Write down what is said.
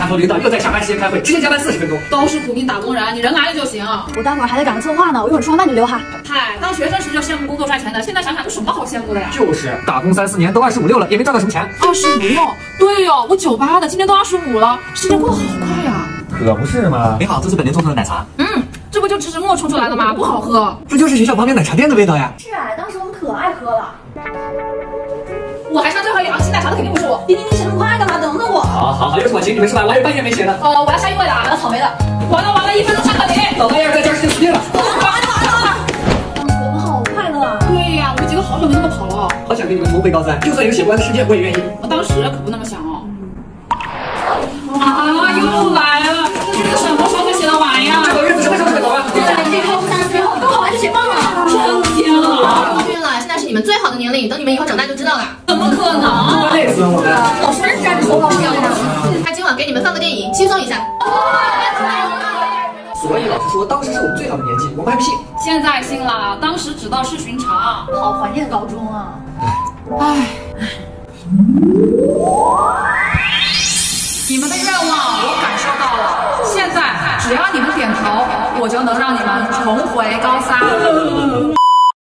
下头领导又在下班时间开会，直接加班四十分钟。都是苦命打工人，你人来了就行。我待会儿还得赶个策划呢，我一会儿吃完饭就溜哈。嗨，当学生时就羡慕工作赚钱的，现在想想有什么好羡慕的呀？就是打工三四年都二十五六了，也没赚到什么钱。二十五六，对哦，我九八的，今年都二十五了，时间过得好快呀。可不是嘛！你好，这是本年做出的奶茶。嗯，这不就芝士沫冲出来的吗？不好喝。这就是学校旁边奶茶店的味道呀。是啊，当时我们可爱喝了。我还差最后一行，新奶茶的肯定不是我。弟弟，你我请你们吃饭，我还有半夜没写呢。哦，我要下一位了，来了草莓的。完了完了，一分钟差个零。老大要是在这儿就死定了。完了完了完了。我们好快乐啊！对呀，我们几个好久没那么跑了。好想跟你们重回高三，就算有写不完的世界，我也愿意。我当时可不那么想哦。啊，又来了，这日子什么时候才写得完呀？这个日子什么时候才走啊？对啊，你这考不上最后高考完就解放了。天啊！过训了，现在是你们最好的年龄，等你们以后长大就知道了。怎么可能？累死我们！老师站着说话不腰他今晚给你们放个电影，轻松一下。所以老师说，当时是我们最好的年纪，我们还不信。现在信了，当时只道是寻常。好怀念高中啊！唉，你们的愿望我感受到了，现在只要你们点头，我就能让你们重回高三。